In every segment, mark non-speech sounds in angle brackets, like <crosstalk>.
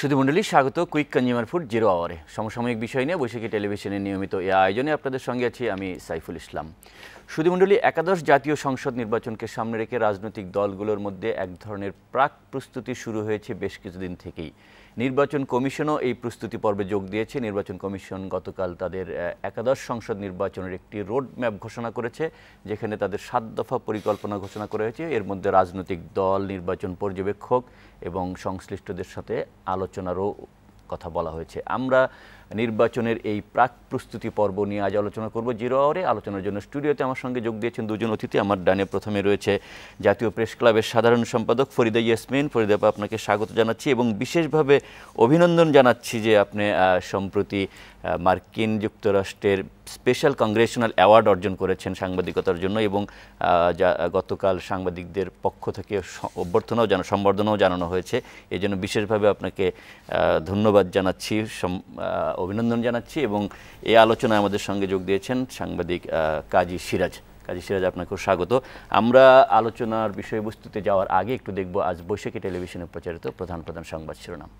সুধীমণ্ডলী, স্বাগত quick consumer food zero আওয়ারে সমসাময়িক বিষয় নিয়ে বৈশাখী টেলিভিশনের নিয়মিত এ আয়োজনে আপনাদের সঙ্গে আছি আমি সাইফুল ইসলাম। সুধীমণ্ডলী একাদশ জাতীয় সংসদ নির্বাচনকে সামনে রেখে রাজনৈতিক দলগুলোর মধ্যে এক ধরনের প্রাক প্রস্তুতি শুরু হয়েছে বেশ কিছুদিন থেকেই। নির্বাচন কমিশনও এই প্রস্তুতি পর্বে যোগ দিয়েছে। নির্বাচন কমিশন গতকাল তাদের একাদশ সংসদ নির্বাচনের একটি রোড ম্যাপ ঘোষণা করেছে, যেখানে তাদের সাত দফা পরিকল্পনা ঘোষণা করা হয়েছে। এর মধ্যে রাজনৈতিক দল, নির্বাচন পর্যবেক্ষক এবং সংশ্লিষ্টদের সাথে আলোচনারও কথা বলা হয়েছে। আমরা নির্বাচনের এই প্রাক প্রস্তুতি পর্ব নিয়ে আজ আলোচনা করব। জিরো আওয়ারে আলোচনার জন্য স্টুডিওতে আমার সঙ্গে যোগ দিয়েছেন দুজন অতিথি। আমার ডানে প্রথমে রয়েছে জাতীয় প্রেস ক্লাবের সাধারণ সম্পাদক ফরিদা ইয়াসমিন। ফরিদা আপনাকে স্বাগত জানাচ্ছি এবং বিশেষভাবে অভিনন্দন জানাচ্ছি যে আপনি সম্প্রতি মার্কিন যুক্তরাষ্ট্রের স্পেশাল কংগ্রেশনাল অ্যাওয়ার্ড অর্জন করেছেন সাংবাদিকতার জন্য এবং যা গতকাল সাংবাদিকদের পক্ষ থেকে অভ্যর্থনাও জানা, সম্বর্ধনাও জানানো হয়েছে। এই জন্য বিশেষভাবে আপনাকে ধন্যবাদ জানাচ্ছি অভিনন্দন জানাচ্ছি এবং এই আলোচনায় আমাদের সঙ্গে যোগ দিয়েছেন সাংবাদিক কাজী সিরাজ। কাজী সিরাজ আপনাকে স্বাগত। আমরা আলোচনার বিষয়বস্তুতে যাওয়ার আগে একটু দেখব আজ বৈশাখী টেলিভিশনে প্রচারিত প্রধান প্রধান সংবাদ শিরোনাম।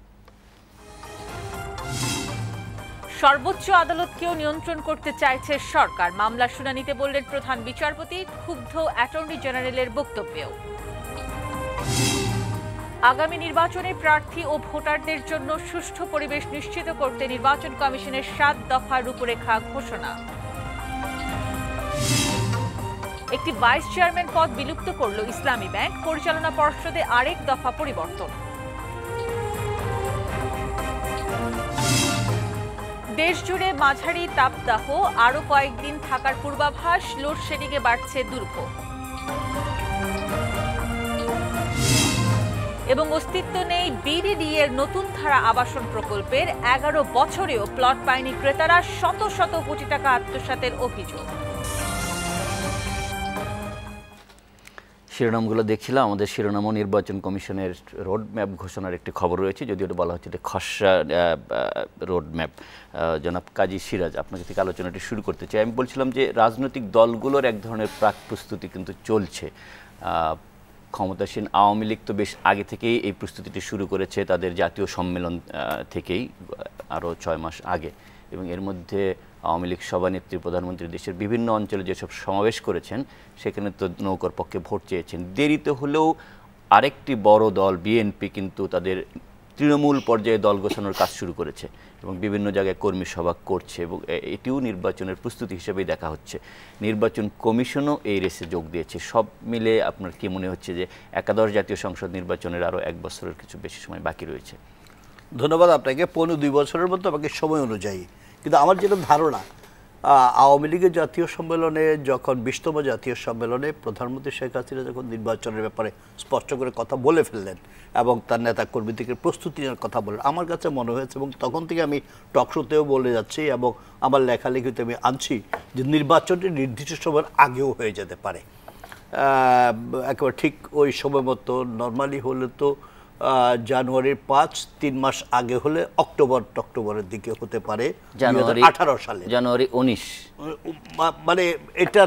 সর্বোচ্চ আদালতকেও নিয়ন্ত্রণ করতে চাইছে সরকার। মামলা শুনানিতে বললেন প্রধান বিচারপতি, ক্ষুব্ধ অ্যাটর্নি জেনারেলের বক্তব্যেও। আগামী নির্বাচনে প্রার্থী ও ভোটারদের জন্য সুষ্ঠু পরিবেশ নিশ্চিত করতে নির্বাচন কমিশনের সাত দফা রূপরেখা ঘোষণা। একটি ভাইস চেয়ারম্যান পদ বিলুপ্ত করল ইসলামী ব্যাংক। পরিচালনা পর্ষদে আরেক দফা পরিবর্তন। দেশজুড়ে মাঝারি তাপদাহ, আরও কয়েকদিন থাকার পূর্বাভাস লোডশেডিংয়ে বাড়ছে দুর্ভোগ এবং অস্তিত্ব নেই বিডিডি এর নতুন ধারা আবাসন প্রকল্পের। এগারো বছরেও প্লট পায়নি ক্রেতারা, শত শত কোটি টাকা আত্মসাতের অভিযোগ। শিরোনামগুলো দেখছিলাম, আমাদের শিরোনাম নির্বাচন কমিশনের রোড ম্যাপ ঘোষণার একটি খবর রয়েছে, যদিও এটা বলা হচ্ছে খসড়া রোড ম্যাপ জনাব কাজী সিরাজ আপনাকে থেকে আলোচনাটি শুরু করতে চাই। আমি বলছিলাম যে রাজনৈতিক দলগুলোর এক ধরনের প্রাক প্রস্তুতি কিন্তু চলছে। ক্ষমতাসীন আওয়ামী লীগ তো বেশ আগে থেকেই এই প্রস্তুতিটি শুরু করেছে, তাদের জাতীয় সম্মেলন থেকেই আরও ছয় মাস আগে। এবং এর মধ্যে আওয়ামী লীগ সভানেত্রী, প্রধানমন্ত্রী দেশের বিভিন্ন অঞ্চলে যেসব সমাবেশ করেছেন, সেখানে তো নৌকার পক্ষে ভোট চেয়েছেন। দেরিতে হলেও আরেকটি বড় দল, বিএনপি, কিন্তু তাদের তৃণমূল পর্যায়ে দল গোছানোর কাজ শুরু করেছে এবং বিভিন্ন জায়গায় কর্মী সভা করছে এবং এটিও নির্বাচনের প্রস্তুতি হিসেবেই দেখা হচ্ছে। নির্বাচন কমিশনও এই রেসে যোগ দিয়েছে। সব মিলে আপনার কি মনে হচ্ছে যে একাদশ জাতীয় সংসদ নির্বাচনের আরও এক বছরের কিছু বেশি সময় বাকি রয়েছে? ধন্যবাদ আপনাকে। পৌনে দুই বছরের মধ্যে আমাকে সময় অনুযায়ী। কিন্তু আমার যেটা ধারণা আওয়ামী লীগের জাতীয় সম্মেলনে যখন বিশতম জাতীয় সম্মেলনে প্রধানমন্ত্রী শেখ হাসিনা যখন নির্বাচনের ব্যাপারে স্পষ্ট করে কথা বলে ফেললেন এবং তার নেতা কর্মী থেকে প্রস্তুতি নেওয়ার কথা বললেন, আমার কাছে মনে হয়েছে এবং তখন থেকে আমি টকশোতেও বলে যাচ্ছি এবং আমার লেখালেখিতে আমি আনছি যে নির্বাচনটি নির্দিষ্ট সময়ের আগেও হয়ে যেতে পারে। একেবারে ঠিক ওই সময় মতো নর্মালি হলে তো জানুয়ারির পাঁচ তিন মাস আগে হলে অক্টোবর অক্টোবরের দিকে হতে পারে জানুয়ারি আঠারো সালে। জানুয়ারি উনিশ। মানে এটা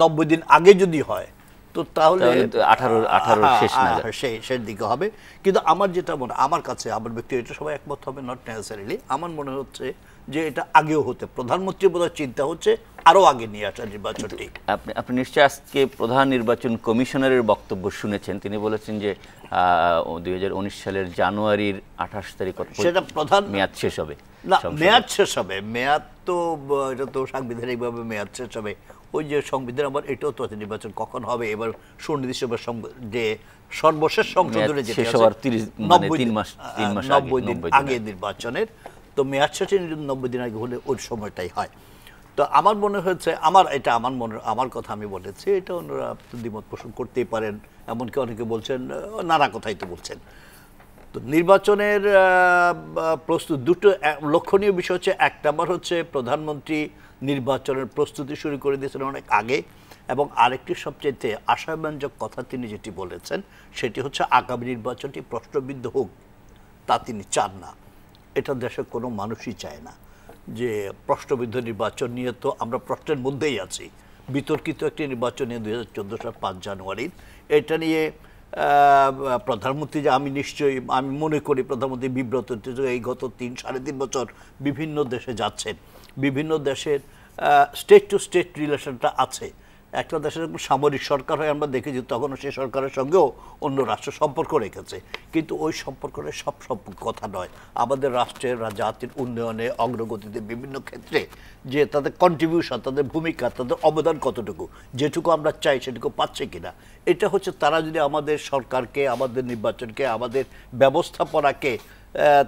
নব্বই দিন আগে যদি হয় তো তাহলে আঠারো আঠারো শেষ সেই শেষ দিকে হবে। কিন্তু আমার যেটা মনে আমার কাছে আমার ব্যক্তি এটা সবাই একমত হবে নট নেসেসারিলি আমার মনে হচ্ছে যে এটা আগেও হতে প্রধানমন্ত্রী বোধহয় চিন্তা হচ্ছে আরও আগে নিয়ে আসা নির্বাচনটি। আপনি আপনি নিশ্চয়ই আজকে প্রধান নির্বাচন কমিশনারের বক্তব্য শুনেছেন। তিনি বলেছেন যে দুই সালের জানুয়ারির আঠাশ তারিখ সেটা প্রধান মেয়াদ শেষ হবে না মেয়াদ শেষ হবে। মেয়াদ তো এটা তো সাংবিধানিকভাবে মেয়াদ শেষ হবে। ওই যে সংবিধান আবার এটাও তো নির্বাচন কখন হবে? এবার সুনির্দিষ্ট যে সর্বশেষ সংশোধনে তিন মাস নব্বই দিন আগে নির্বাচনের তো মেয়াদ শেষে নব্বই দিন আগে হলে ওই সময়টাই হয়। তো আমার মনে হয়েছে, আমার এটা আমার মনে, আমার কথা আমি বলেছি, এটা অন্যরা দ্বিমত পোষণ করতেই পারেন, এমনকি অনেকে বলছেন, নানা কথাই তো বলছেন। তো নির্বাচনের প্রস্তুত, দুটো লক্ষণীয় বিষয় হচ্ছে, এক নম্বর হচ্ছে প্রধানমন্ত্রী নির্বাচনের প্রস্তুতি শুরু করে দিয়েছেন অনেক আগে, এবং আরেকটি সবচেয়ে আশাব্যঞ্জক কথা তিনি যেটি বলেছেন, সেটি হচ্ছে আগামী নির্বাচনটি প্রশ্নবিদ্ধ হোক, তা তিনি চান না। এটা দেশের কোনো মানুষই চায় না যে প্রশ্নবিদ্ধ নির্বাচন নিয়ে তো আমরা প্রশ্নের মধ্যেই আছি। বিতর্কিত একটি নির্বাচন নিয়ে দুই হাজার চোদ্দ সাল পাঁচ জানুয়ারি। এটা নিয়ে প্রধানমন্ত্রী যে আমি নিশ্চয়ই, আমি মনে করি প্রধানমন্ত্রী বিব্রত এই গত তিন সাড়ে তিন বছর বিভিন্ন দেশে যাচ্ছেন। বিভিন্ন দেশের স্টেট টু স্টেট রিলেশনটা আছে। একটা দেশের সামরিক সরকার হয় আমরা দেখেছি, তখনও সেই সরকারের সঙ্গেও অন্য রাষ্ট্র সম্পর্ক রেখেছে। কিন্তু ওই সম্পর্কের সব সম্পর্ক কথা নয়। আমাদের রাষ্ট্রের জাতির উন্নয়নে, অগ্রগতিতে বিভিন্ন ক্ষেত্রে যে তাদের কন্ট্রিবিউশন তাদের ভূমিকা, তাদের অবদান কতটুকু, যেটুকু আমরা চাই সেটুকু পাচ্ছে কিনা, এটা হচ্ছে তারা যদি আমাদের সরকারকে, আমাদের নির্বাচনকে, আমাদের ব্যবস্থাপনাকে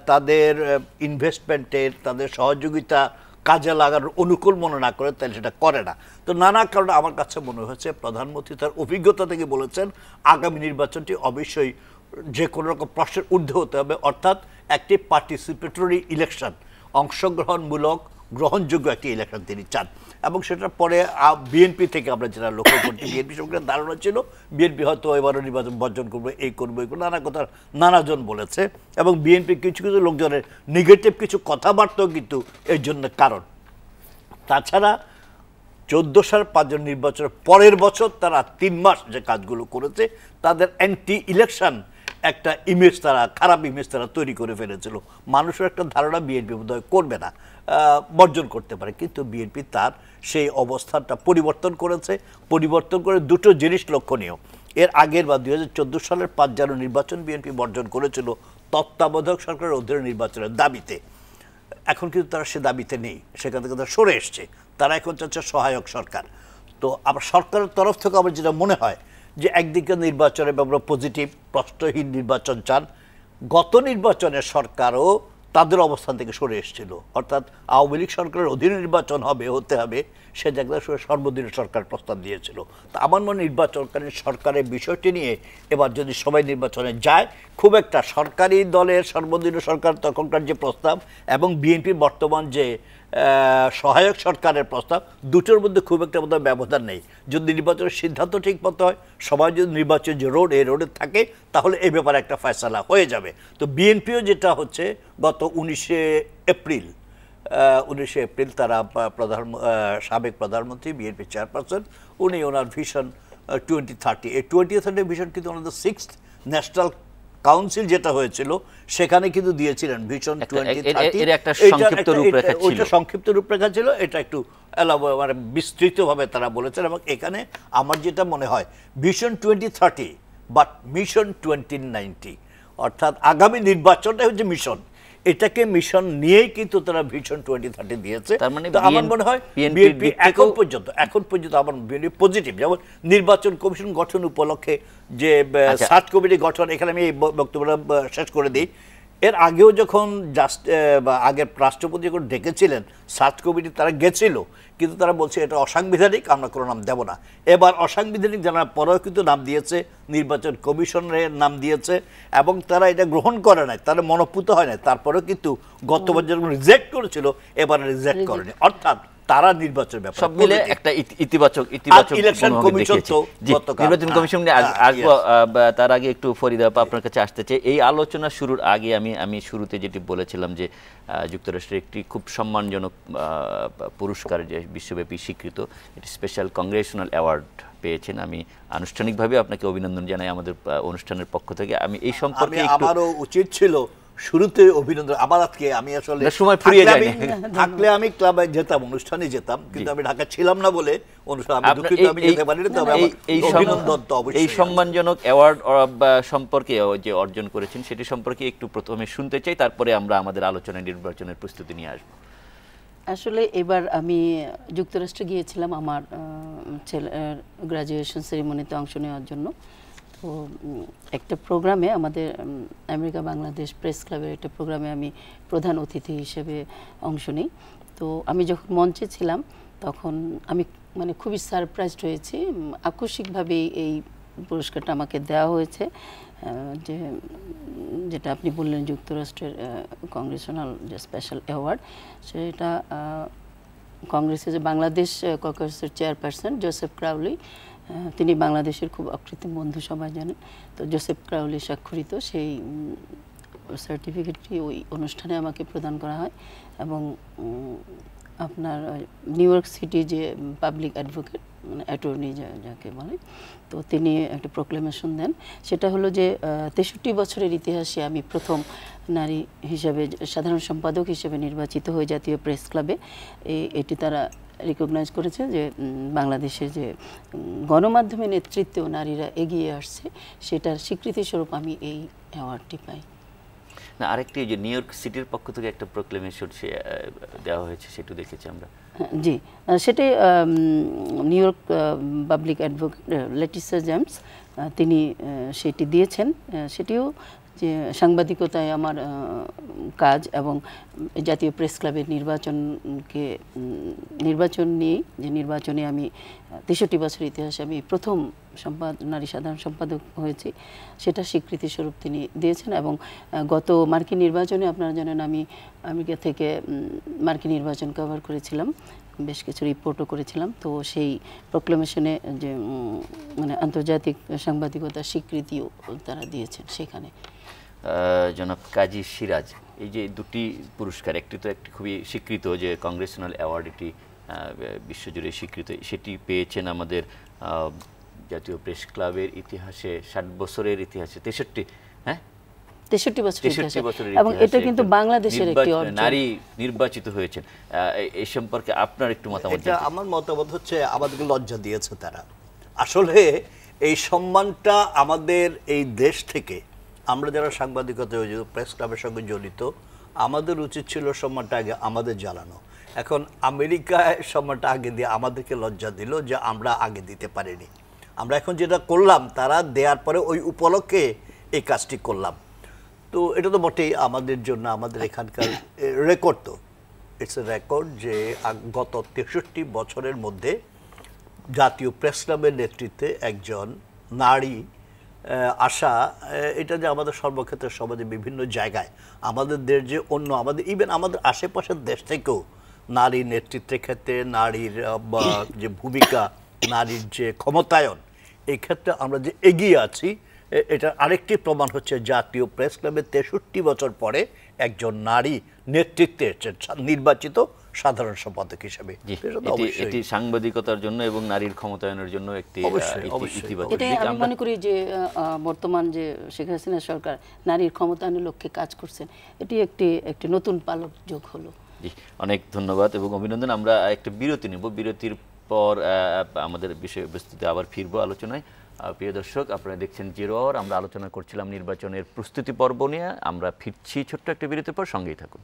তাদের ইনভেস্টমেন্টের তাদের সহযোগিতা কাজে লাগানোর অনুকূল মনে না করে তাহলে সেটা করে না। তো নানা কারণে আমার কাছে মনে হয়েছে, প্রধানমন্ত্রী তার অভিজ্ঞতা থেকে বলেছেন, আগামী নির্বাচনটি অবশ্যই যে কোনো রকম প্রশ্নের ঊর্ধ্বে হতে হবে, অর্থাৎ একটি পার্টিসিপেটরি ইলেকশন, অংশগ্রহণমূলক গ্রহণযোগ্য একটি ইলেকশন তিনি চান। এবং সেটার পরে বিএনপি থেকে আমরা যেটা লক্ষ্য করছি বিএনপি সঙ্গে ধারণা ছিল বিএনপি হয়তো এবারও নির্বাচন বর্জন করবে এই করবে এই করবে, নানা কথা নানাজন বলেছে। এবং বিএনপি কিছু কিছু লোকজনের নেগেটিভ কিছু কথাবার্তাও কিন্তু এর জন্য কারণ। তাছাড়া চোদ্দ সাল পাঁচজন নির্বাচনের পরের বছর তারা তিন মাস যে কাজগুলো করেছে তাদের অ্যান্টি ইলেকশন একটা ইমেজ তারা, খারাপ ইমেজ তারা তৈরি করে ফেলেছিল। মানুষের একটা ধারণা বিএনপি বোধহয় করবে না। বর্জন করতে পারে। কিন্তু বিএনপি তার সেই অবস্থানটা পরিবর্তন করেছে। পরিবর্তন করে দুটো জিনিস লক্ষণীয়। এর আগের বা দুই হাজার চোদ্দ সালের পাঁচ জানুয়ারি নির্বাচন বিএনপি বর্জন করেছিল তত্ত্বাবধায়ক সরকারের অধীনে নির্বাচনের দাবিতে। এখন কিন্তু তারা সে দাবিতে নেই। সেখান থেকে তারা সরে এসছে। তারা এখন চাচ্ছে সহায়ক সরকার। তো আবার সরকারের তরফ থেকে আমার যেটা মনে হয় যে একদিকে নির্বাচনে ব্যাপারে পজিটিভ প্রশ্নহীন নির্বাচন চান, গত নির্বাচনে সরকারও তাদের অবস্থান থেকে সরে এসেছিল। অর্থাৎ আওয়ামী লীগ সরকারের অধীনে নির্বাচন হবে, হতে হবে, সে জায়গায় সর্বদিনের সরকার প্রস্তাব দিয়েছিল। তা আমার মনে নির্বাচনকালীন সরকারের বিষয়টি নিয়ে এবার যদি সবাই নির্বাচনে যায়, খুব একটা সরকারি দলের সর্বদিনের সরকার তখনকার যে প্রস্তাব এবং বিএনপির বর্তমান যে সহায়ক সরকারের প্রস্তাব, দুটোর মধ্যে খুব একটা বোধহয় ব্যবধান নেই। যদি নির্বাচনের সিদ্ধান্ত ঠিক মতো হয়, সবাই যদি নির্বাচন যে রোড, এই রোডে থাকে, তাহলে এ ব্যাপারে একটা ফয়সালা হয়ে যাবে। তো বিএনপিও যেটা হচ্ছে, গত উনিশে এপ্রিল উনিশে এপ্রিল তারা প্রধান সাবেক প্রধানমন্ত্রী, বিএনপি চেয়ারপারসন, উনি ওনার ভিশন টোয়েন্টি থার্টি এই টোয়েন্টি থার্টি ভিশন কিন্তু ওনাদের সিক্স ন্যাশনাল কাউন্সিল যেটা হয়েছিল সেখানে কিন্তু দিয়েছিলেন ভিশন একটা- সংক্ষিপ্ত রূপরেখা ছিল। ওইটা সংক্ষিপ্ত রূপরেখা ছিল এটা একটু মানে বিস্তৃতভাবে তারা বলেছেন এবং এখানে আমার যেটা মনে হয় vision twenty thirty but mission twenty ninety অর্থাৎ আগামী নির্বাচনটাই হচ্ছে মিশন এটাকে মিশন নিয়েই কিন্তু তারা ভিশন টোয়েন্টি থার্টি দিয়েছে। তার মানে আমার মনে হয় বিএনপি এখন পর্যন্ত এখন পর্যন্ত আমার বিএনপি পজিটিভ যেমন নির্বাচন কমিশন গঠন উপলক্ষে যে আচ্ছা। সার্চ কমিটি গঠন এখানে আমি এই বক্তব্যটা শেষ করে দিই। এর আগেও যখন জাস্ট বা আগের রাষ্ট্রপতি যখন ডেকেছিলেন সার্চ কমিটি তারা গেছিল কিন্তু তারা বলছে এটা অসাংবিধানিক আমরা কোনো নাম দেব না। এবার অসাংবিধানিক জানার পরেও কিন্তু নাম দিয়েছে নির্বাচন কমিশনের নাম দিয়েছে এবং তারা এটা গ্রহণ করে নাই তারা মনোপুত হয় নাই তারপরেও কিন্তু গতবার যখন রিজেক্ট করেছিল এবার রিজেক্ট। করেনি। অর্থাৎ তারা নির্বাচন ব্যাপারে সব মিলে একটা ইতিবাচক ইতিবাচক commission দেখিয়েছে। তো নির্বাচন কমিশন আসব তার আগে একটু ফরিদা আপনার কাছে আসতে চাই। এই আলোচনা শুরুর আগে আমি আমি শুরুতে যেটি বলেছিলাম যে যুক্তরাষ্ট্রের একটি খুব সম্মানজনক পুরস্কার যে বিশ্বব্যাপী স্বীকৃত এটি স্পেশাল কংগ্রেশনাল অ্যাওয়ার্ড পেয়েছেন। আমি আনুষ্ঠানিকভাবে আপনাকে অভিনন্দন জানাই আমাদের অনুষ্ঠানের পক্ষ থেকে। আমি এই সম্পর্কে আমারও উচিত ছিল শুরুতে অভিনন্দন আমার আজকে আমি আসলে সময় ফুরিয়ে যায়নি। <laughs> থাকলে আমি ক্লাবে যেতাম অনুষ্ঠানে যেতাম কিন্তু আমি ঢাকা ছিলাম না বলে অনুষ্ঠান আমি দুঃখিত আমি যেতে পারিনি তবে এই- অভিনন্দন তো অবশ্যই এই সম্মানজনক অ্যাওয়ার্ড সম্পর্কে যে অর্জন করেছেন সেটি সম্পর্কে একটু প্রথমে শুনতে চাই তারপরে আমরা আমাদের আলোচনা নির্বাচনের প্রস্তুতি নিয়ে আসব। আসলে এবার আমি যুক্তরাষ্ট্রে গিয়েছিলাম আমার ছেলে গ্রাজুয়েশন সেরিমনিতে অংশ নেওয়ার জন্য। তো একটা প্রোগ্রামে আমাদের আমেরিকা বাংলাদেশ প্রেস ক্লাবের একটা প্রোগ্রামে আমি প্রধান অতিথি হিসেবে অংশ নিই। তো আমি যখন মঞ্চে ছিলাম, তখন আমি মানে খুবই সারপ্রাইজড হয়েছি। আকস্মিকভাবেই এই পুরস্কারটা আমাকে দেওয়া হয়েছে যে, যেটা আপনি বললেন যুক্তরাষ্ট্রের কংগ্রেশনাল যে স্পেশাল অ্যাওয়ার্ড সেটা কংগ্রেসের যে বাংলাদেশ কংগ্রেসের চেয়ারপারসন জোসেফ ক্রাউলি তিনি বাংলাদেশের খুব অকৃত্রিম বন্ধু সবাই জানেন। তো জোসেফ ক্রাউলি স্বাক্ষরিত সেই সার্টিফিকেটটি ওই অনুষ্ঠানে আমাকে প্রদান করা হয় এবং আপনার নিউ ইয়র্ক সিটি যে পাবলিক অ্যাডভোকেট মানে অ্যাটর্নি যাকে বলে, তো তিনি একটা প্রোক্লেমেশন দেন। সেটা হলো যে তেষট্টি বছরের ইতিহাসে আমি প্রথম নারী হিসাবে, সাধারণ সম্পাদক হিসেবে নির্বাচিত হয়ে জাতীয় প্রেস ক্লাবে। এটি তারা রিকগনাইজ করেছে যে বাংলাদেশে যে গণমাধ্যমে নেতৃত্বেও নারীরা এগিয়ে আসছে সেটার স্বীকৃতি স্বরূপ আমি এই অ্যাওয়ার্ডটি পাই। না আরেকটি যে নিউ ইয়র্ক সিটির পক্ষ থেকে একটা প্রোক্লেমেশন দেওয়া হয়েছে সেটু দেখেছি আমরা। হ্যাঁ, জি। সেটাই New York public advocate Letitia James তিনি সেটি দিয়েছেন। সেটিও যে সাংবাদিকতায় আমার কাজ এবং জাতীয় প্রেস ক্লাবের নির্বাচনকে নির্বাচন নিয়েই যে নির্বাচনে আমি তেষট্টি বছর ইতিহাসে আমি প্রথম সম্পাদ, নারী সাধারণ সম্পাদক হয়েছি। সেটা স্বীকৃতি স্বরূপ তিনি দিয়েছেন এবং গত মার্কিন নির্বাচনে আপনারা জানেন আমি আমেরিকা থেকে মার্কিন নির্বাচন কভার করেছিলাম, বেশ কিছু রিপোর্টও করেছিলাম। তো সেই প্রোক্লেমেশনে যে মানে আন্তর্জাতিক সাংবাদিকতার স্বীকৃতিও তারা দিয়েছেন সেখানে। জনাব কাজী সিরাজ এই যে দুটি পুরস্কার একটি তো একটি খুবই স্বীকৃত যে কংগ্রেশনাল অ্যাওয়ার্ড এটি আহ, বিশ্বজুড়ে স্বীকৃত সেটি পেয়েছেন আমাদের আহ, জাতীয় প্রেস ক্লাবের ইতিহাসে ষাট বছরের ইতিহাসে তেষট্টি হ্যাঁ? তেষট্টি বছর তেষট্টি বছরের এবং এটা কিন্তু বাংলাদেশের একটি নারী নির্বাচিত হয়েছেন। আহ, এই- এই সম্পর্কে আপনার একটু মতামত আমার মতামত হচ্ছে আমাদেরকে লজ্জা দিয়েছে তারা। আসলে এই সম্মানটা আমাদের এই দেশ থেকে আমরা যারা সাংবাদিকতা প্রেস ক্লাবের সঙ্গে জড়িত, আমাদের উচিত ছিল সম্মানটা আগে আমাদের জ্বালানো। এখন আমেরিকায় সময়টা আগে দিয়ে আমাদেরকে লজ্জা দিল যে আমরা আগে দিতে পারিনি। আমরা এখন যেটা করলাম, তারা দেওয়ার পরে ওই উপলক্ষে এই কাজটি করলাম। তো এটা তো বটেই আমাদের জন্য, আমাদের এখানকার রেকর্ড তো। ইটস এ রেকর্ড যে গত তেষট্টি বছরের মধ্যে জাতীয় প্রেস ক্লাবের নেতৃত্বে একজন নারী আসা আহ, এটা যে আমাদের সর্বক্ষেত্রে সমাজে বিভিন্ন জায়গায় আমাদের দেশ যে অন্য আমাদের ইভেন আমাদের আশেপাশের দেশ থেকেও নারী নেতৃত্বের ক্ষেত্রে নারীর <coughs> যে ভূমিকা নারীর যে ক্ষমতায়ন এই ক্ষেত্রে আমরা যে এগিয়ে আছি এটার আরেকটি প্রমাণ হচ্ছে জাতীয় প্রেস ক্লাবের তেষট্টি বছর পরে একজন নারী নেতৃত্বে নির্বাচিত সাধারণ সম্পাদক হিসেবে। জি, এটি সাংবাদিকতার জন্য এবং নারীর ক্ষমতায়নের জন্য একটি। আমি মনে করি যে বর্তমান যে শেখ হাসিনা সরকার নারীর ক্ষমতায়নের লক্ষ্যে কাজ করছেন এটি একটি একটি নতুন পালক যোগ হলো। জি অনেক ধন্যবাদ এবং অভিনন্দন। আমরা একটা বিরতি নেব। বিরতির পর আহ, আমাদের বিষয়বস্তুতে আবার ফিরবো আলোচনায়। আহ, প্রিয় দর্শক আপনারা দেখছেন জিরো আওয়ার। আমরা আলোচনা করছিলাম নির্বাচনের প্রস্তুতি পর্ব নিয়ে। আমরা ফিরছি ছোট্ট একটা বিরতির পর। সঙ্গেই থাকুন।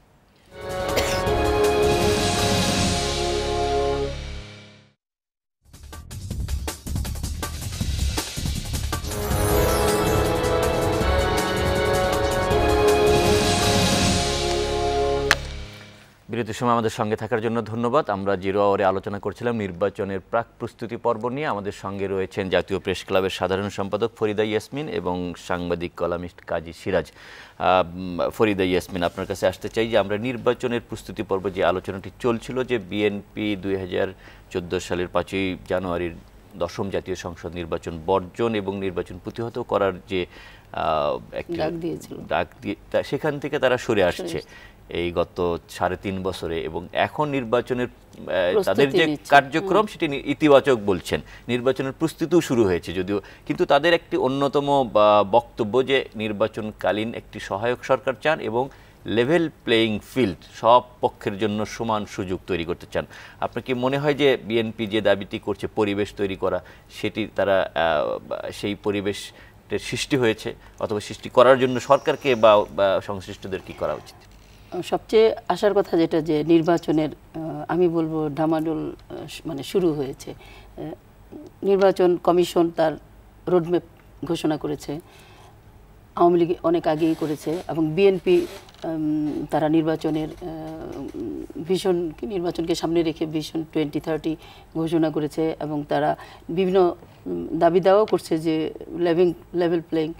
বিরতির সময় আমাদের সঙ্গে থাকার জন্য ধন্যবাদ। আমরা জিরো আওয়ারে আলোচনা করছিলাম নির্বাচনের প্রাক প্রস্তুতি পর্ব নিয়ে। আমাদের সঙ্গে রয়েছেন জাতীয় প্রেস ক্লাবের সাধারণ সম্পাদক ফরিদা ইয়াসমিন এবং সাংবাদিক কলামিস্ট কাজী সিরাজ। ফরিদা ইয়াসমিন আপনার কাছে আসতে চাই যে আমরা নির্বাচনের প্রস্তুতি পর্ব যে আলোচনাটি চলছিল যে বিএনপি দুই হাজার চোদ্দ সালের পাঁচই জানুয়ারির দশম জাতীয় সংসদ নির্বাচন বর্জন এবং নির্বাচন প্রতিহত করার যে একটি ডাক দিয়েছিল। ডাক দিয়ে সেখান থেকে তারা সরে আসছে। এই গত সাড়ে তিন বছরে এবং এখন নির্বাচনের তাদের যে কার্যক্রম সেটি ইতিবাচক বলছেন। নির্বাচনের প্রস্তুতিও শুরু হয়েছে যদিও কিন্তু তাদের একটি অন্যতম বক্তব্য যে নির্বাচনকালীন একটি সহায়ক সরকার চান এবং লেভেল প্লেয়িং ফিল্ড সব পক্ষের জন্য সমান সুযোগ তৈরি করতে চান। আপনার কি মনে হয় যে বিএনপি যে দাবিটি করছে পরিবেশ তৈরি করা সেটি তারা সেই পরিবেশের সৃষ্টি হয়েছে? অথবা সৃষ্টি করার জন্য সরকারকে বা সংশ্লিষ্টদের কি করা উচিত? সবচেয়ে আসার কথা যেটা যে নির্বাচনের আমি বলব ডামাডোল মানে শুরু হয়েছে নির্বাচন কমিশন তার রোডম্যাপ ঘোষণা করেছে আওয়ামী লীগ অনেক আগেই করেছে এবং বিএনপি তারা নির্বাচনের ভীষণ নির্বাচনকে সামনে রেখে ভীষণ টোয়েন্টি থার্টি ঘোষণা করেছে এবং তারা বিভিন্ন দাবি দাওয়াও করছে যে লেভিং লেভেল. ইয়ে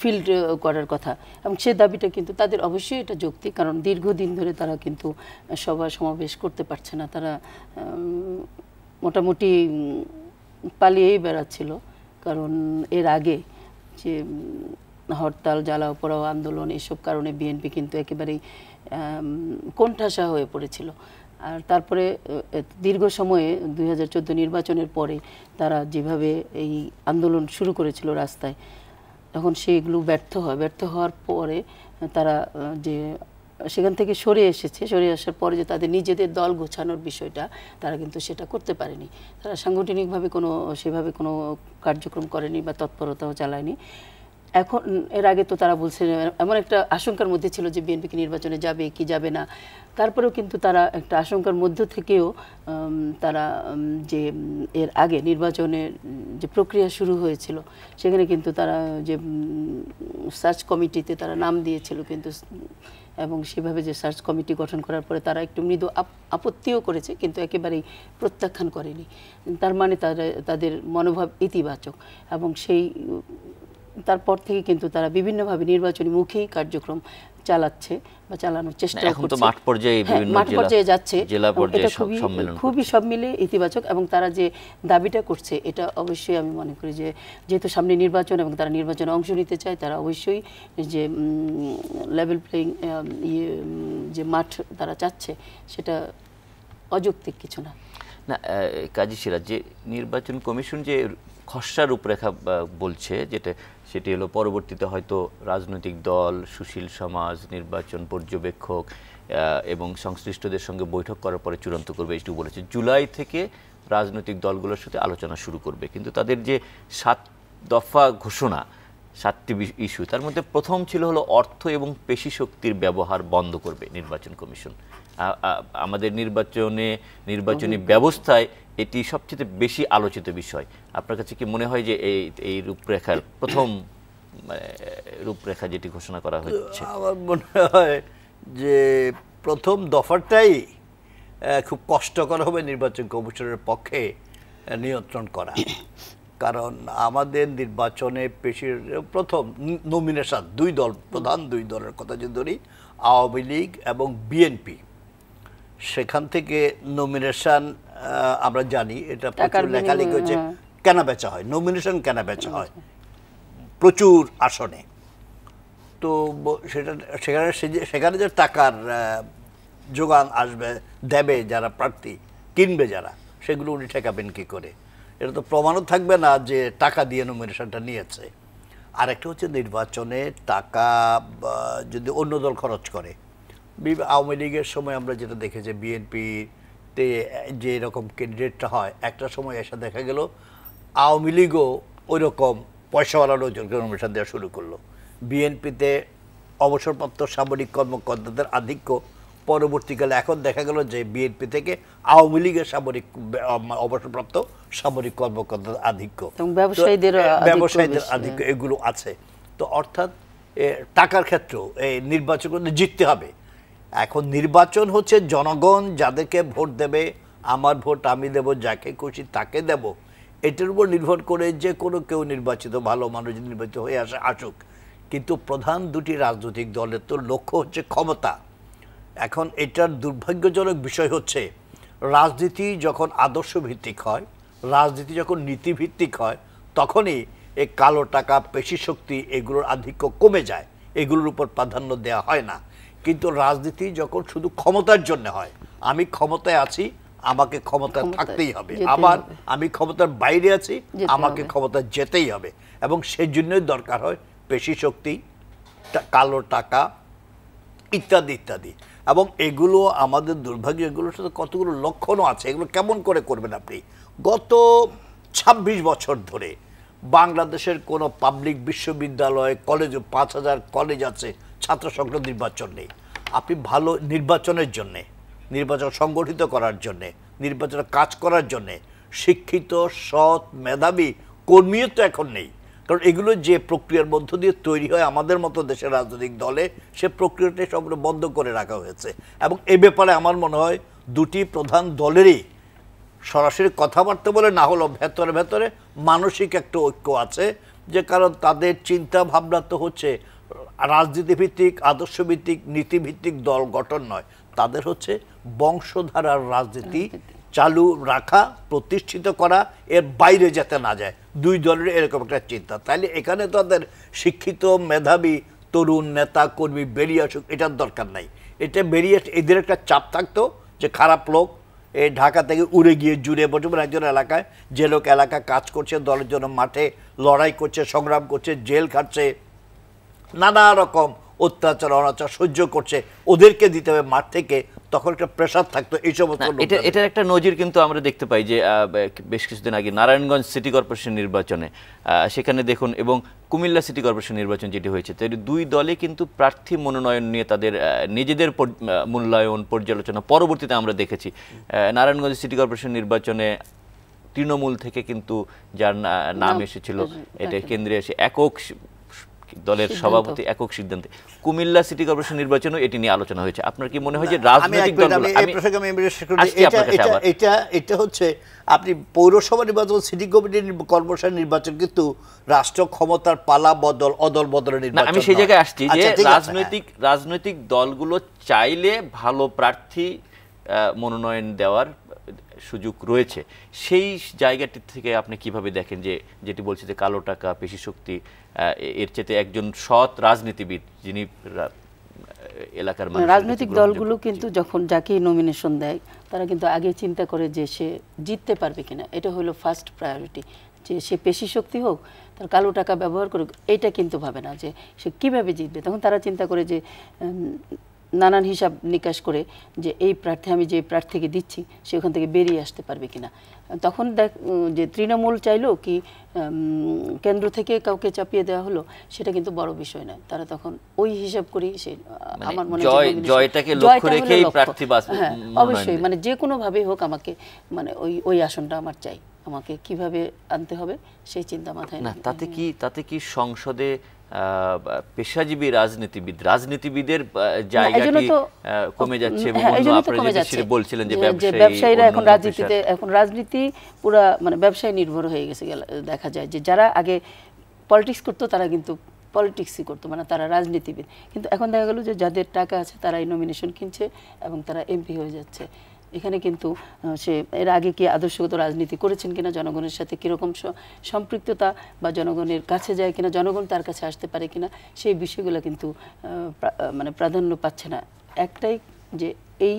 ফিল্ড করার কথা। এবং সে দাবিটা কিন্তু তাদের অবশ্যই এটা যৌক্তিক কারণ দীর্ঘদিন ধরে তারা কিন্তু সভা সমাবেশ করতে পারছে না। তারা মোটামুটি পালিয়েই বেড়াচ্ছিল। কারণ এর আগে যে হরতাল জ্বালাও পোড়াও আন্দোলন এসব কারণে বিএনপি কিন্তু একেবারেই কোণঠাসা হয়ে পড়েছিল। আর তারপরে দীর্ঘ সময়ে দুই হাজার চোদ্দ নির্বাচনের পরে তারা যেভাবে এই আন্দোলন শুরু করেছিল রাস্তায়, তখন সেগুলো ব্যর্থ হয়। ব্যর্থ হওয়ার পরে তারা যে, সেখান থেকে সরে এসেছে, সরে আসার পরে যে তাদের নিজেদের দল গোছানোর বিষয়টা, তারা কিন্তু সেটা করতে পারেনি। তারা সাংগঠনিকভাবে কোনো, সেভাবে কোনো কার্যক্রম করেনি বা তৎপরতাও চালায়নি। এখন, এর আগে তো তারা বলছে, এমন একটা আশঙ্কার মধ্যে ছিল যে বিএনপি কি নির্বাচনে যাবে, কি যাবে না। তারপরেও কিন্তু তারা একটা আশঙ্কার মধ্য থেকেও তারা যে, এর আগে নির্বাচনের যে প্রক্রিয়া শুরু হয়েছিল, সেখানে কিন্তু তারা যে সার্চ কমিটিতে তারা নাম দিয়েছিল কিন্তু, এবং সেভাবে যে সার্চ কমিটি গঠন করার পরে তারা একটু মৃদু আপ- আপত্তিও করেছে, কিন্তু একেবারেই প্রত্যাখ্যান করেনি। তার মানে তারা তাদের মনোভাব ইতিবাচক, এবং সেই তারপর থেকে কিন্তু তারা বিভিন্নভাবে নির্বাচনী মুখী কার্যক্রম চালাচ্ছে বা চালানোর চেষ্টা এখন তো মাঠ পর্যায়ে বিভিন্ন মাঠ পর্যায়ে যাচ্ছে। জেলা পর্যায়ে সম্মেলন খুবই সব মিলে ইতিবাচক এবং তারা যে দাবিটা করছে এটা অবশ্যই আমি মনে করি যে যেহেতু সামনে নির্বাচন এবং তারা নির্বাচনে অংশ নিতে চায় তারা অবশ্যই যে লেভেল প্লেইং ইয়ে যে মাঠ তারা চাচ্ছে সেটা অযৌক্তিক কিছু না। না কাজী সিরাজ যে নির্বাচন কমিশন যে খসড়া রূপরেখা বলছে যেটা সেটি হলো পরবর্তীতে হয়তো রাজনৈতিক দল, সুশীল সমাজ, নির্বাচন পর্যবেক্ষক এবং সংশ্লিষ্টদের সঙ্গে বৈঠক করার পরে চূড়ান্ত করবে এটু বলেছে। জুলাই থেকে রাজনৈতিক দলগুলোর সাথে আলোচনা শুরু করবে। কিন্তু তাদের যে সাত দফা ঘোষণা, সাতটি ইস্যু, তার মধ্যে প্রথম ছিল হলো অর্থ এবং পেশি শক্তির ব্যবহার বন্ধ করবে নির্বাচন কমিশন। আমাদের নির্বাচনে নির্বাচনী ব্যবস্থায় এটি সবচেয়ে বেশি আলোচিত বিষয়। আপনার কাছে কি মনে হয় যে এই এই রূপরেখার প্রথম রূপরেখা যেটি ঘোষণা করা হচ্ছে? আমার মনে হয় যে প্রথম দফাটাই খুব কষ্টকর হবে নির্বাচন কমিশনের পক্ষে নিয়ন্ত্রণ করা। কারণ আমাদের নির্বাচনে পেশির প্রথম নমিনেশন দুই দল প্রধান দুই দলের কথা যদি ধরি আওয়ামী লীগ এবং বিএনপি। সেখান থেকে নমিনেশন আমরা জানি এটা প্রচুর লেখালেখি হচ্ছে হ্যাঁ। কেনা বেচা হয়? নমিনেশন কেনা বেচা হয়? প্রচুর আসনে। তো সেটা সেখানে যে- সেখানে যে টাকার যোগান আসবে দেবে যারা প্রার্থী কিনবে যারা সেগুলো উনি ঠেকাবেন কী করে? এটা তো প্রমাণও থাকবে না যে টাকা দিয়ে নমিনেশনটা নিয়েছে। আরেকটা হচ্ছে নির্বাচনে টাকা যদি অন্য দল খরচ করে আওয়ামী লীগের সময় আমরা যেটা দেখেছি বিএনপিতে যে এরকম ক্যান্ডিডেটটা হয় একটা সময় এসে দেখা গেল আওয়ামী লীগও ওই রকম পয়সাওয়ালা লোকজনকে নমিনেশন দেওয়া শুরু করল। বিএনপিতে অবসরপ্রাপ্ত সামরিক কর্মকর্তাদের আধিক্য পরবর্তীকালে এখন দেখা গেল যে বিএনপি থেকে আওয়ামী লীগের সামরিক অবসরপ্রাপ্ত সামরিক কর্মকর্তাদের আধিক্য। আধিক্য ব্যবসায়ীদের আধিক্য এগুলো আছে। তো অর্থাৎ টাকার ক্ষেত্রেও এই নির্বাচন জিততে হবে। এখন নির্বাচন হচ্ছে জনগণ যাদেরকে ভোট দেবে, আমার ভোট আমি দেব, যাকে খুশি তাকে দেব। এটার উপর নির্ভর করে যে কোনো কেউ নির্বাচিত, ভালো মানুষ নির্বাচিত হয়ে আসে, আসুক। কিন্তু প্রধান দুটি রাজনৈতিক দলের তো লক্ষ্য হচ্ছে ক্ষমতা। এখন এটার দুর্ভাগ্যজনক বিষয় হচ্ছে, রাজনীতি যখন আদর্শ ভিত্তিক হয়, রাজনীতি যখন নীতিভিত্তিক হয়, তখনই এই কালো টাকা, পেশি শক্তি, এগুলোর আধিক্য কমে যায়। এগুলোর উপর প্রাধান্য দেওয়া হয় না। কিন্তু রাজনীতি যখন শুধু ক্ষমতার জন্য হয় আমি ক্ষমতায় আছি আমাকে ক্ষমতায় থাকতেই হবে। আবার আমি ক্ষমতার বাইরে আছি আমাকে ক্ষমতা যেতেই হবে। এবং সেই জন্যই দরকার হয় পেশি শক্তি কালো টাকা ইত্যাদি ইত্যাদি। এবং এগুলো আমাদের দুর্ভাগ্য এগুলোর সাথে কতগুলো লক্ষণও আছে এগুলো কেমন করে করবেন আপনি? গত ২৬ বছর ধরে বাংলাদেশের কোনো পাবলিক বিশ্ববিদ্যালয় কলেজ পাঁচ হাজার কলেজ আছে ছাত্র সংসদ নির্বাচন নেই। আপনি ভালো নির্বাচনের জন্যে, নির্বাচন সংগঠিত করার জন্যে, নির্বাচনে কাজ করার জন্যে শিক্ষিত, সৎ মেধাবী কর্মীও তো এখন নেই। কারণ এগুলো যে প্রক্রিয়ার মধ্য দিয়ে তৈরি হয় আমাদের মতো দেশের রাজনৈতিক দলে, সে প্রক্রিয়াটাই সম্পূর্ণ বন্ধ করে রাখা হয়েছে। এবং এ ব্যাপারে আমার মনে হয় দুটি প্রধান দলেরই সরাসরি কথাবার্তা বলে না হলেও ভেতরে ভেতরে মানসিক একটা ঐক্য আছে, যে কারণ তাদের চিন্তা ভাবনা তো হচ্ছে রাজনীতিভিত্তিক আদর্শভিত্তিক নীতিভিত্তিক দল গঠন নয়। তাদের হচ্ছে বংশধারার রাজনীতি চালু রাখা প্রতিষ্ঠিত করা এর বাইরে যাতে না যায়। দুই দলের এরকম একটা চিন্তা। তাইলে এখানে তাদের শিক্ষিত মেধাবী তরুণ নেতা কর্মী বেরিয়ে আসুক এটার দরকার নাই। এটা বেরিয়ে এদের একটা চাপ থাকতো যে খারাপ লোক এই ঢাকা থেকে উড়ে গিয়ে জুড়ে বসে একজন এলাকায় যে লোক এলাকা কাজ করছে দলের জন্য মাঠে লড়াই করছে সংগ্রাম করছে জেল খাটছে নানা রকম অত্যাচার অনাচার সহ্য করছে। ওদেরকে দিতে হবে মাঠ থেকে। তখন একটা প্রেশার থাকতো এই সমস্ত এটা এটার একটা নজির কিন্তু আমরা দেখতে পাই যে বেশ কিছুদিন আগে নারায়ণগঞ্জ সিটি কর্পোরেশন নির্বাচনে সেখানে দেখুন এবং কুমিল্লা সিটি কর্পোরেশন নির্বাচন যেটি হয়েছে তো দুই দলে কিন্তু প্রার্থী মনোনয়ন নিয়ে তাদের নিজেদের পর- মূল্যায়ন পর্যালোচনা পরবর্তীতে আমরা দেখেছি। আহ, নারায়ণগঞ্জ সিটি কর্পোরেশন নির্বাচনে তৃণমূল থেকে কিন্তু যার নাম এসেছিল এটা কেন্দ্রে এসে একক দলের সভাপতি একক সিদ্ধান্তে। কুমিল্লা সিটি কর্পোরেশন নির্বাচনেও এটি নিয়ে আলোচনা হয়েছে। আপনার কি মনে হয় যে রাজনৈতিক দলগুলো আমি এটা এটা হচ্ছে আপনি পৌরসভা নির্বাচন সিটি কমিটি কর্পোরেশন নির্বাচন কিন্তু রাষ্ট্র ক্ষমতার পালা বদল অদল বদলের নির্বাচন আমি সেই জায়গায় আসছি যে আচ্ছা, রাজনৈতিক রাজনৈতিক দলগুলো চাইলে ভালো প্রার্থী আহ, মনোনয়ন দেওয়ার সুযোগ রয়েছে। সেই জায়গাটি থেকে আপনি কীভাবে দেখেন যে যেটি বলছে যে কালো টাকা পেশি শক্তি এর চেয়ে একজন সৎ রাজনীতিবিদ যিনি এলাকার রাজনৈতিক দলগুলো কিন্তু যখন যাকে নমিনেশন দেয় তারা কিন্তু আগে চিন্তা করে যে সে জিততে পারবে কিনা। এটা হলো ফার্স্ট প্রায়োরিটি যে সে পেশি শক্তি হোক তার কালো টাকা ব্যবহার করুক এটা কিন্তু ভাবে না যে সে কীভাবে জিতবে। তখন তারা চিন্তা করে যে নানান হিসাব নিকাশ করে যে এই প্রার্থী আমি যে প্রার্থীকে দিচ্ছি সে ওখান থেকে বেরিয়ে আসতে পারবে কিনা। তখন দেখ যে তৃণমূল চাইলো কি কেন্দ্র থেকে কাউকে চাপিয়ে দেওয়া হলো সেটা কিন্তু বড় বিষয় নয়। তারা তখন ওই হিসাব করেই সে মানে আমার মনে হয় জয়টাকে লক্ষ্য রেখেই প্রার্থী হ্যাঁ অবশ্যই। মানে যে কোনো ভাবেই হোক আমাকে মানে ওই ওই আসনটা আমার চাই। আমাকে কীভাবে আনতে হবে সেই চিন্তা মাথায় না তাতে কি তাতে কি সংসদে পেশাজীবী রাজনীতিবিদ রাজনীতিবিদের জায়গাটি কমে যাচ্ছে হ্যাঁ, বলছিলেন যে যে- যে ব্যবসায়ী, ব্যবসায়ীরা এখন রাজনীতিতে এখন রাজনীতি পুরা মানে ব্যবসায় নির্ভর হয়ে গেছে দেখা যায় যে যারা আগে পলিটিক্স করতো তারা কিন্তু পলিটিক্সই করতো মানে তারা রাজনীতিবিদ। কিন্তু এখন দেখা গেল যে যাদের টাকা আছে তারা এই নমিনেশন কিনছে এবং তারা এমপি হয়ে যাচ্ছে। এখানে কিন্তু সে এর আগে কি আদর্শগত রাজনীতি করেছেন কিনা, জনগণের সাথে কীরকম সম্পৃক্ততা বা জনগণের কাছে যায় কিনা, জনগণ তার কাছে আসতে পারে কিনা, সেই বিষয়গুলো কিন্তু মানে প্রাধান্য পাচ্ছে না। একটাই যে এই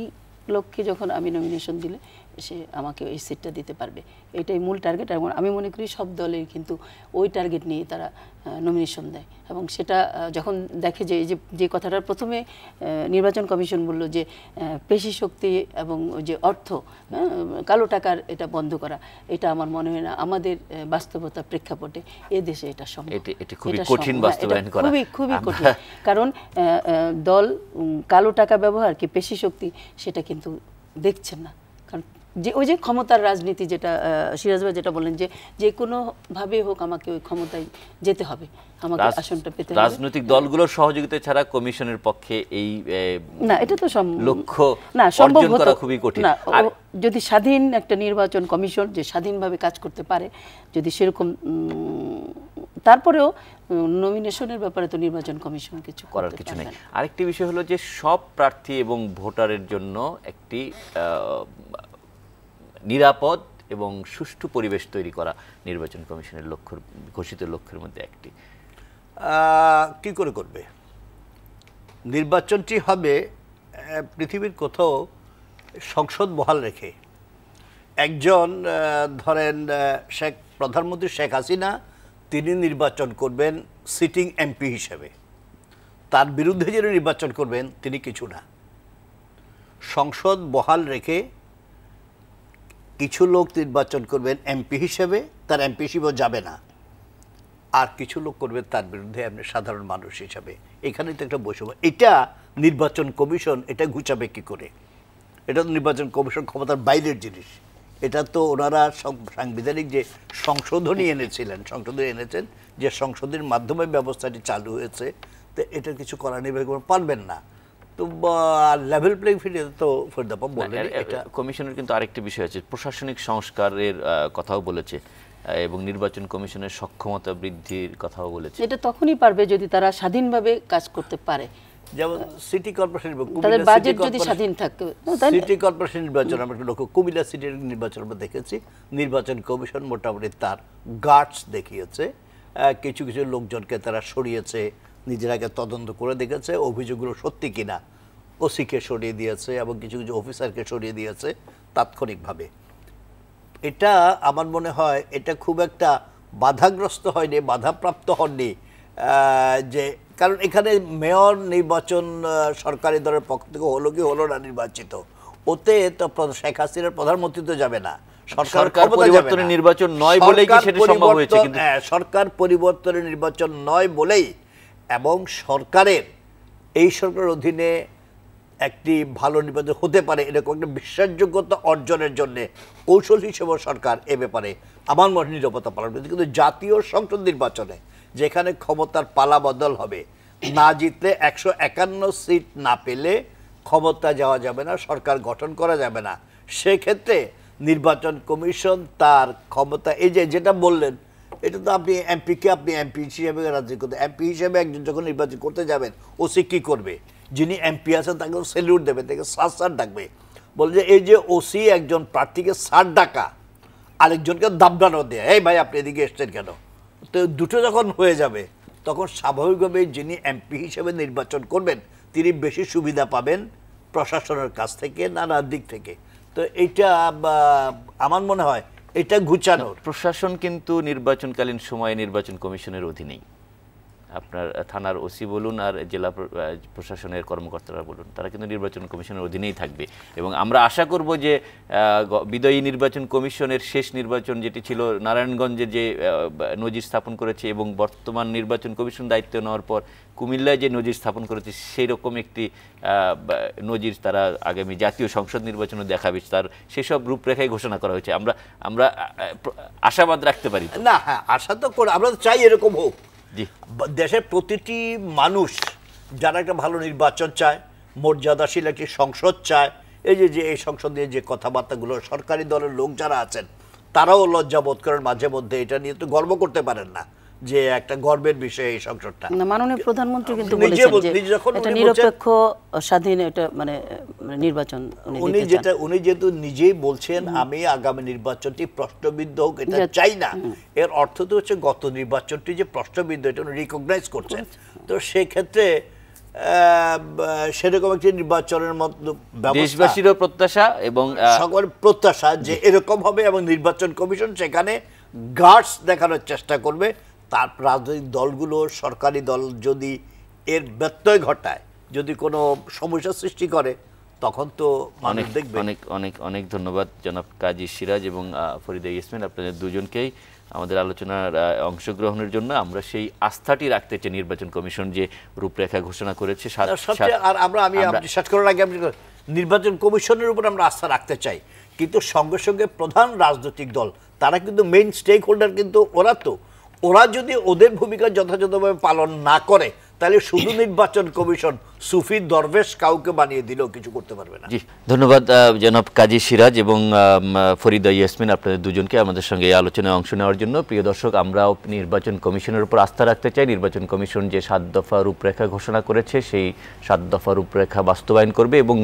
লক্ষ্যে যখন আমি নমিনেশন দিলে সে আমাকে এই সিটটা দিতে পারবে। এটাই মূল টার্গেট এবং আমি মনে করি সব দলের কিন্তু ওই টার্গেট নিয়ে তারা নমিনেশন দেয়। এবং সেটা যখন দেখে যে যে যে কথাটা প্রথমে নির্বাচন কমিশন বলল যে পেশি শক্তি এবং যে অর্থ হ্যাঁ, কালো টাকার এটা বন্ধ করা এটা আমার মনে হয় না আমাদের বাস্তবতা প্রেক্ষাপটে এ দেশে এটা সম্ভব। এটি- খুবই কঠিন বাস্তবায়ন করা। খুবই খুবই কঠিন। কারণ দল কালো টাকা ব্যবহার কি পেশি শক্তি সেটা কিন্তু দেখছেন না। যে ওই যে ক্ষমতার রাজনীতি যেটা আহ, সিরাজ ভাই যেটা বললেন যে যে কোনো ভাবে হোক আমাকে ওই ক্ষমতায় যেতে হবে আমাকে আসনটা পেতে হবে। রাজনৈতিক দলগুলোর সহযোগিতা ছাড়া কমিশনের পক্ষে এই না এটা তো লক্ষ্য না সম্ভব করা খুবই কঠিন। না যদি স্বাধীন একটা নির্বাচন কমিশন যে স্বাধীনভাবে কাজ করতে পারে যদি সেরকম তারপরেও নমিনেশনের ব্যাপারে তো নির্বাচন কমিশন কিছু করার কিছু নেই। আরেকটি বিষয় হলো যে সব প্রার্থী এবং ভোটারের জন্য একটি আহ, নিরাপদ এবং সুষ্ঠু পরিবেশ তৈরি করা নির্বাচন কমিশনের লক্ষ্য ঘোষিত লক্ষ্যের মধ্যে একটি। কি করে করবে? নির্বাচনটি হবে পৃথিবীর কোথাও সংসদ বহাল রেখে। একজন ধরেন শেখ, প্রধানমন্ত্রী শেখ হাসিনা, তিনি নির্বাচন করবেন সিটিং এমপি হিসেবে। তার বিরুদ্ধে যিনি নির্বাচন করবেন, তিনি কিছু না। সংসদ বহাল রেখে কিছু লোক নির্বাচন করবেন এমপি হিসেবে, তার এমপি হিসেবেও যাবে না। আর কিছু লোক করবে তার বিরুদ্ধে আপনি সাধারণ মানুষ হিসাবে। এখানে তো একটা বৈষম্য। এটা নির্বাচন কমিশন, এটা ঘুচাবে কি করে? এটা তো নির্বাচন কমিশন ক্ষমতার বাইরের জিনিস। এটা তো ওনারা সাংবিধানিক যে সংশোধনী এনেছিলেন, সংশোধনী এনেছেন যে সংশোধনীর মাধ্যমে ব্যবস্থাটি চালু হয়েছে, তো এটা কিছু করা নির্বাচন পারবেন না। তো লেভেল প্লেইং ফিল্ডে তো ফরিদাপা বললেন এটা কমিশনের কিন্তু আরেকটি বিষয় আছে। প্রশাসনিক সংস্কারের কথাও বলেছে এবং নির্বাচন কমিশনের সক্ষমতা বৃদ্ধির কথাও বলেছে। এটা তখনই পারবে যদি তারা স্বাধীনভাবে কাজ করতে পারে। যেমন সিটি কর্পোরেশন তাদের বাজেট যদি স্বাধীন থাকে সিটি কর্পোরেশন নির্বাচন আমরা লক্ষ্য কুমিল্লা সিটির নির্বাচন আমরা দেখেছি। নির্বাচন কমিশন মোটামুটি তার গার্ডস দেখিয়েছে। আহ, কিছু কিছু লোকজনকে তারা সরিয়েছে। নিজেরাকে তদন্ত করে দেখেছে অভিযোগগুলো সত্যি কিনা। ওসিকে সরিয়ে দিয়েছে এবং কিছু কিছু অফিসারকে সরিয়ে দিয়েছে তাৎক্ষণিকভাবে। এটা আমার মনে হয় এটা খুব একটা বাধাগ্রস্ত হয়নি বাধাপ্রাপ্ত হননি যে কারণ এখানে মেয়র নির্বাচন সরকারি দলের পক্ষ থেকে হলো কি হলো না নির্বাচিত। ওতে তো শেখ হাসিনার প্রধানমন্ত্রী তো যাবে না। সরকার পরিবর্তনের নির্বাচন নয় বলেই সেটা সম্ভব হয়েছে? কিন্তু- হ্যাঁ, সরকার পরিবর্তনের নির্বাচন নয় বলেই এবং সরকারের এই সরকারের অধীনে একটি ভালো নির্বাচন হতে পারে, এরকম একটা বিশ্বাসযোগ্যতা অর্জনের জন্য কৌশল হিসেবে সরকার এ ব্যাপারে আমার মনে নিরাপত্তা পালন করেছে। কিন্তু জাতীয় সংসদ নির্বাচনে যেখানে ক্ষমতার পালা বদল হবে, না জিতলে একশো একান্ন সিট না পেলে ক্ষমতা যাওয়া যাবে না, সরকার গঠন করা যাবে না। সেক্ষেত্রে নির্বাচন কমিশন তার ক্ষমতা, এই যে যেটা বললেন এটা তো আপনি এমপিকে আপনি এমপি হিসেবে রাজ্য করতে এমপি হিসেবে একজন যখন নির্বাচন করতে যাবেন ওসি কি করবে? যিনি এমপি আছেন, তাকে সেলিউট দেবে, তাকে সার সার ডাকবে। বলে যে, এই যে ওসি একজন প্রার্থীকে সার ডাকা, আরেকজনকে দাবদানো দেয়, এই ভাই আপনি এদিকে এসছেন কেন? তো দুটো যখন হয়ে যাবে, তখন স্বাভাবিকভাবে যিনি এমপি হিসেবে নির্বাচন করবেন, তিনি বেশি সুবিধা পাবেন প্রশাসনের কাছ থেকে নানা দিক থেকে। তো এইটা আমার মনে হয় এটা ঘুচানোর প্রশাসন কিন্তু নির্বাচনকালীন সময়ে নির্বাচন কমিশনের অধীনেই। আপনার থানার ওসি বলুন আর জেলা প্রশাসনের কর্মকর্তারা বলুন, তারা কিন্তু নির্বাচন কমিশনের অধীনেই থাকবে। এবং আমরা আশা করব যে বিদায়ী নির্বাচন কমিশনের শেষ নির্বাচন যেটি ছিল নারায়ণগঞ্জে যে নজির স্থাপন করেছে এবং বর্তমান নির্বাচন কমিশন দায়িত্ব নেওয়ার পর কুমিল্লায় যে নজির স্থাপন করেছে সেই রকম একটি নজির তারা আগামী জাতীয় সংসদ নির্বাচনে দেখাবে। তার সেসব রূপরেখায় ঘোষণা করা হয়েছে। আমরা আমরা আশাবাদ রাখতে পারি না হ্যাঁ আশা তো আমরা চাই এরকম হোক। দেশের প্রতিটি মানুষ যারা একটা ভালো নির্বাচন চায় মর্যাদাশীল একটি সংসদ চায়, এই যে যে, এই সংসদে যে কথাবার্তাগুলো সরকারি দলের লোক যারা আছেন, তারাও লজ্জাবোধ করেন মাঝে মধ্যে, এটা নিয়ে তো গর্ব করতে পারেন না। যে একটা গর্বের বিষয় এই সংসদটা। না, মাননীয় প্রধানমন্ত্রী কিন্তু বলেছেন যে এটা নিরপেক্ষ স্বাধীন এটা মানে মানে নির্বাচন উনি। যেটা উনি যেহেতু নিজেই বলছেন আমি আগামী নির্বাচনটি প্রশ্নবিদ্ধ হোক এটা চাই না। এর অর্থ তো হচ্ছে গত নির্বাচনটি যে প্রশ্নবিদ্ধ এটা উনি রিকগনাইজ করছেন। তো সেক্ষেত্রে আহ, সেরকম একটি নির্বাচনের মতো দেশবাসীরও প্রত্যাশা এবং সকল প্রত্যাশা যে এরকম হবে এবং নির্বাচন কমিশন সেখানে গার্ডস দেখানোর চেষ্টা করবে। তার রাজনৈতিক দলগুলো সরকারি দল যদি এর ব্যত্যয় ঘটায় যদি কোনো সমস্যা সৃষ্টি করে তখন তো অনেক দেখবে। অনেক অনেক অনেক ধন্যবাদ জনাব কাজী সিরাজ এবং ফরিদা ইসমিন আপনাদের দুজনকেই আমাদের আলোচনার অংশগ্রহণের জন্য। আমরা সেই আস্থাটি রাখতে চাই নির্বাচন কমিশন যে রূপরেখা ঘোষণা করেছে আর আমরা আমি শেষ করার আগে নির্বাচন কমিশনের উপর আমরা আস্থা রাখতে চাই। কিন্তু সঙ্গে সঙ্গে প্রধান রাজনৈতিক দল তারা কিন্তু মেইন স্টেক হোল্ডার কিন্তু ওরা তো। ওরা যদি ওদের ভূমিকা যথাযথভাবে পালন না করে তাহলে শুধু নির্বাচন কমিশন, সুফি দরবেশ কাউকে বানিয়ে দিলেও কিছু করতে পারবে না। জি, ধন্যবাদ জনাব কাজী সিরাজ এবং ফরিদা ইয়াসমিন আপনাদের দুজনকে আমাদের সঙ্গে এই আলোচনায় অংশ নেওয়ার জন্য। প্রিয় দর্শক, আমরাও নির্বাচন কমিশনের উপর আস্থা রাখতে চাই। নির্বাচন কমিশন যে সাত দফা রূপরেখা ঘোষণা করেছে, সেই সাত দফা রূপরেখা বাস্তবায়ন করবে এবং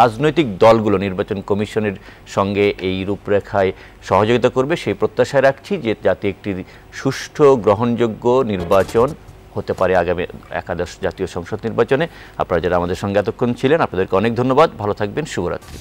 রাজনৈতিক দলগুলো নির্বাচন কমিশনের সঙ্গে এই রূপরেখায় সহযোগিতা করবে। সেই প্রত্যাশায় রাখছি যে যাতে একটি সুষ্ঠু, গ্রহণযোগ্য নির্বাচন হতে পারে আগামী একাদশ জাতীয় সংসদ নির্বাচনে। আপনারা যারা আমাদের সঙ্গে এতক্ষণ ছিলেন, আপনাদেরকে অনেক ধন্যবাদ। ভালো থাকবেন। শুভরাত্রি।